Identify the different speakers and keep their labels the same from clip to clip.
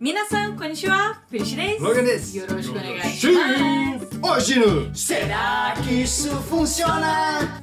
Speaker 1: Minasan, konnichiwa, Pirishi desu.
Speaker 2: Logan desu.
Speaker 1: Yoroshiku onegai
Speaker 2: Sim!
Speaker 1: shimasu.
Speaker 2: Hoje no
Speaker 3: Será que isso funciona?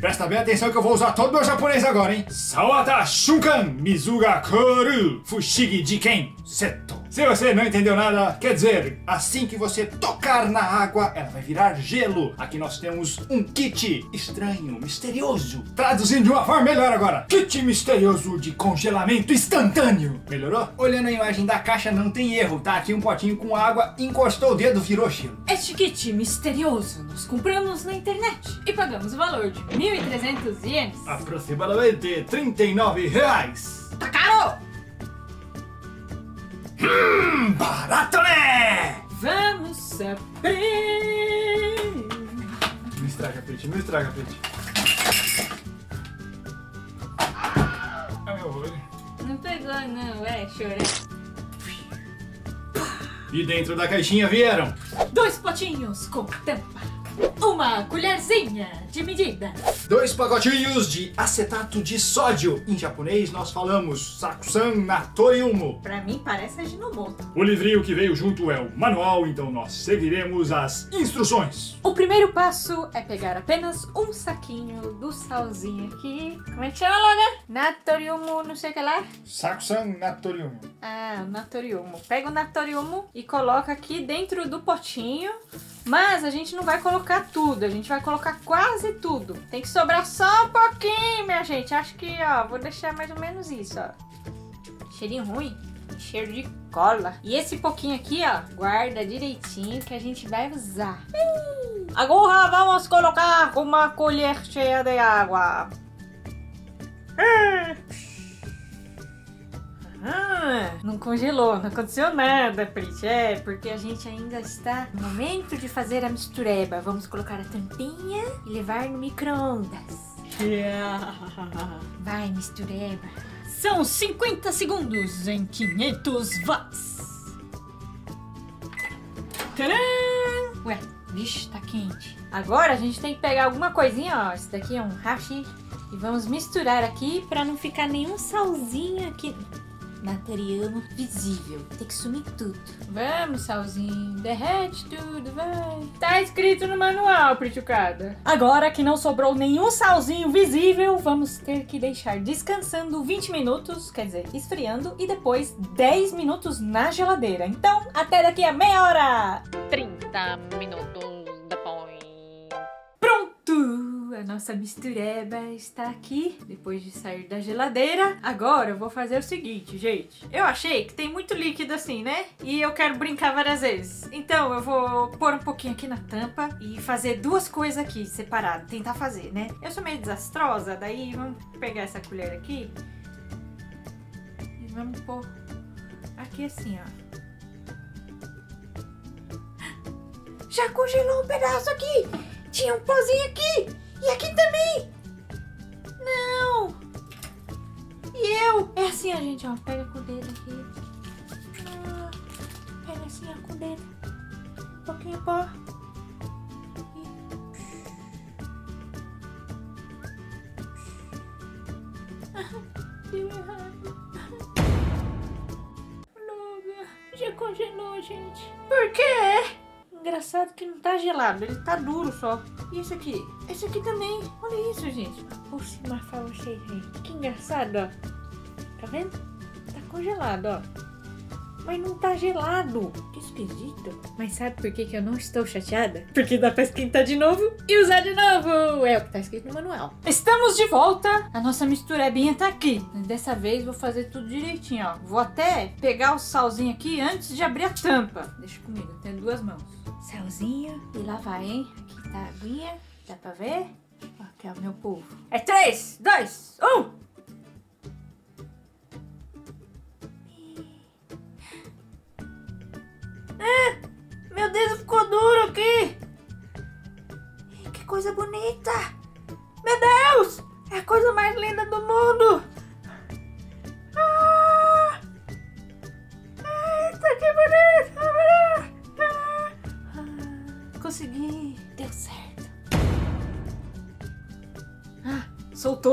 Speaker 2: Presta bem atenção que eu vou usar todo o meu japonês agora, hein? Sawata Shunkan Mizuga Kuru Fushigi Jiken Seto. Se você não entendeu nada, quer dizer, assim que você tocar na água, ela vai virar gelo. Aqui nós temos um kit estranho, misterioso. Traduzindo de uma forma melhor agora. Kit misterioso de congelamento instantâneo. Melhorou? Olhando a imagem da caixa, não tem erro. Tá aqui um potinho com água, encostou o dedo, virou gelo.
Speaker 1: Este kit misterioso nós compramos na internet e pagamos o valor de 1.300 ienes.
Speaker 2: Aproximadamente 39 reais.
Speaker 1: Tá caro!
Speaker 2: Barato, né?
Speaker 1: Vamos saber.
Speaker 2: Não estraga, Pete, não estraga, Pete. É meu olho.
Speaker 1: Não pegou não, é chorar.
Speaker 2: E dentro da caixinha vieram
Speaker 1: Dois potinhos com tampa. Uma colherzinha de medida.
Speaker 2: dois pacotinhos de acetato de sódio. Em japonês nós falamos Sakusan Natoriumo.
Speaker 1: Pra mim parece a Ginomoto.
Speaker 2: O livrinho que veio junto é o manual, então nós seguiremos as instruções.
Speaker 1: O primeiro passo é pegar apenas um saquinho do salzinho aqui. Como é que chama, Logan? Natoriumo, não sei o que lá.
Speaker 2: Sakusan Natoriumo.
Speaker 1: Ah, natoriumo. Pega o natoriumo e coloca aqui dentro do potinho. Mas a gente não vai colocar tudo, a gente vai colocar quase tudo. Tem que sobrar só um pouquinho, minha gente. Acho que, ó, vou deixar mais ou menos isso, ó. Cheirinho ruim, cheiro de cola. E esse pouquinho aqui, ó, guarda direitinho que a gente vai usar. Agora vamos colocar uma colher cheia de água. Ah. Não congelou, não aconteceu nada, Prit. É, porque a gente ainda está no momento de fazer a mistureba. Vamos colocar a tampinha e levar no micro-ondas. Vai, mistureba. São 50 segundos em 500 watts. Tcharam! Ué, vixe, tá quente. Agora a gente tem que pegar alguma coisinha, ó. Esse daqui é um hashi. E vamos misturar aqui pra não ficar nenhum salzinho aqui. Natoriano visível. Tem que sumir tudo. Vamos, salzinho. Derrete tudo, vai. Tá escrito no manual, Pritucada. Agora que não sobrou nenhum salzinho visível, vamos ter que deixar descansando 20 minutos, quer dizer, esfriando, e depois 10 minutos na geladeira. Então, até daqui a meia hora!
Speaker 4: 30 minutos
Speaker 1: A nossa mistureba está aqui, depois de sair da geladeira. Agora eu vou fazer o seguinte, gente. Eu achei que tem muito líquido assim, né? E eu quero brincar várias vezes. Então eu vou pôr um pouquinho aqui na tampa e fazer duas coisas aqui separadas. Tentar fazer, né? Eu sou meio desastrosa, daí vamos pegar essa colher aqui. E vamos pôr aqui assim, ó. Já congelou um pedaço aqui! Tinha um pozinho aqui! E aqui também! Não! E eu? É assim, ó, gente, ó. Pega com o dedo aqui. Ah, pega assim, ó, com o dedo. Um pouquinho de pó. Deu errado. Loga, já congelou, gente. Por quê? Engraçado que não tá gelado, ele tá duro só. E esse aqui? Esse aqui também. Olha isso, gente. Vou filmar pra vocês aí. Que engraçado, ó. Tá vendo? Tá congelado, ó. Mas não tá gelado. Que esquisito. Mas sabe por que, que eu não estou chateada? Porque dá pra esquentar de novo e usar de novo. É o que tá escrito no manual. Estamos de volta. A nossa misturebinha tá aqui. Dessa vez vou fazer tudo direitinho, ó. Vou até pegar o salzinho aqui antes de abrir a tampa. Deixa comigo, tenho duas mãos. Salzinho e lá vai, hein? Aqui tá a aguinha. Dá pra ver? Aqui é o meu povo. É três, dois, um! Ah, meu dedo ficou duro aqui. Que coisa bonita.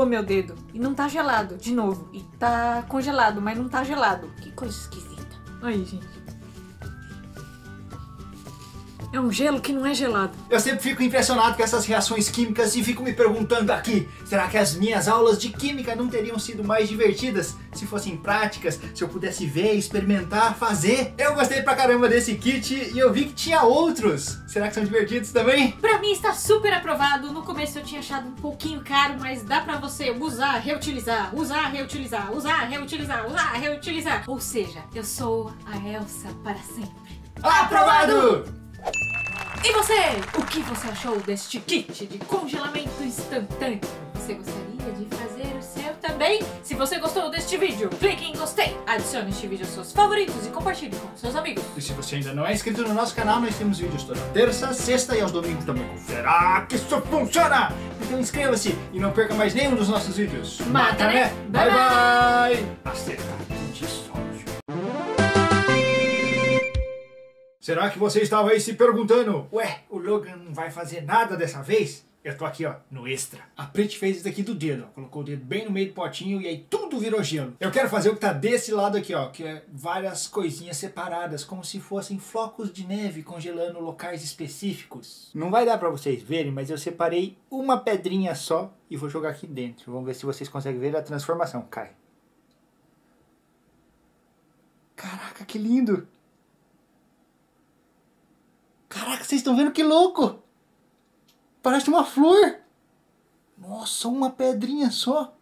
Speaker 1: Meu dedo e não tá gelado, de novo. E tá congelado, mas não tá gelado. Que coisa esquisita. Aí, gente. É um gelo que não é gelado.
Speaker 2: Eu sempre fico impressionado com essas reações químicas e fico me perguntando aqui: será que as minhas aulas de química não teriam sido mais divertidas se fossem práticas, se eu pudesse ver, experimentar, fazer? Eu gostei pra caramba desse kit e eu vi que tinha outros. Será que são divertidos também?
Speaker 1: Pra mim está super aprovado. No começo eu tinha achado um pouquinho caro, mas dá pra você usar, reutilizar, usar, reutilizar, usar, reutilizar, usar, reutilizar. Ou seja, eu sou a Elsa para sempre.
Speaker 2: Aprovado!
Speaker 1: E você? O que você achou deste kit de congelamento instantâneo? Você gostaria de fazer o seu também? Se você gostou deste vídeo, clique em gostei, adicione este vídeo aos seus favoritos e compartilhe com seus amigos.
Speaker 2: E se você ainda não é inscrito no nosso canal, nós temos vídeos toda terça, sexta e aos domingos também. Será que isso funciona? Então inscreva-se e não perca mais nenhum dos nossos vídeos.
Speaker 1: Mata, né?
Speaker 2: Bye bye! Acertado de Será que você estava aí se perguntando, ué, o Logan não vai fazer nada dessa vez? Eu tô aqui, ó, no extra. A Prit fez isso aqui do dedo, ó. Colocou o dedo bem no meio do potinho e aí tudo virou gelo. Eu quero fazer o que tá desse lado aqui, ó, que é várias coisinhas separadas, como se fossem flocos de neve congelando locais específicos. Não vai dar pra vocês verem, mas eu separei uma pedrinha só e vou jogar aqui dentro. Vamos ver se vocês conseguem ver a transformação. Cai. Caraca, que lindo! Caraca, vocês estão vendo que louco? Parece uma flor. Nossa, uma pedrinha só.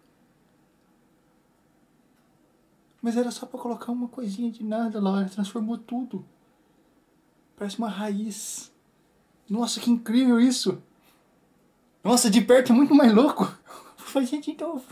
Speaker 2: Mas era só para colocar uma coisinha de nada lá, ela transformou tudo. Parece uma raiz. Nossa, que incrível isso. Nossa, de perto é muito mais louco. De novo.